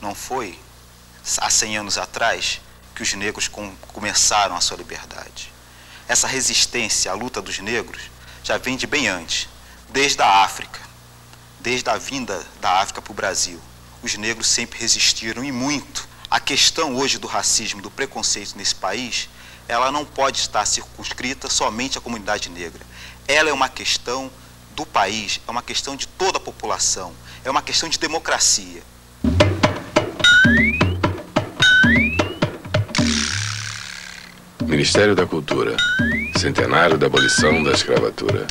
Não foi há 100 anos atrás que os negros com, começaram a sua liberdade. Essa resistência à luta dos negros já vem de bem antes, desde a África, desde a vinda da África para o Brasil. Os negros sempre resistiram e muito. A questão hoje do racismo, do preconceito nesse país, ela não pode estar circunscrita somente à comunidade negra. Ela é uma questão do país, é uma questão de toda a população, é uma questão de democracia. Ministério da Cultura. Centenário da abolição da escravatura.